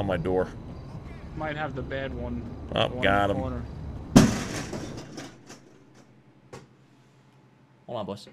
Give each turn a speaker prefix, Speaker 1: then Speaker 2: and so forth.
Speaker 1: on my door.
Speaker 2: Might have the bad one.
Speaker 1: Oh,
Speaker 2: the one
Speaker 1: got him.
Speaker 2: corner.
Speaker 3: Hold on, boss.